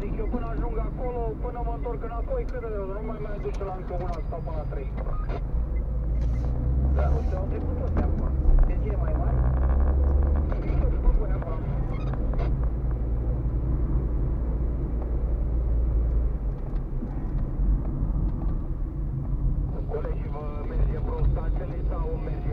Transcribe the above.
zic, eu până ajung acolo, până mă întorc înapoi, crede nu mai mai duce la încă una asta până la 3. Da, uite, au trecut toți acum. De ce e mai mare? Deci Colegii vă merge prostatele sau merge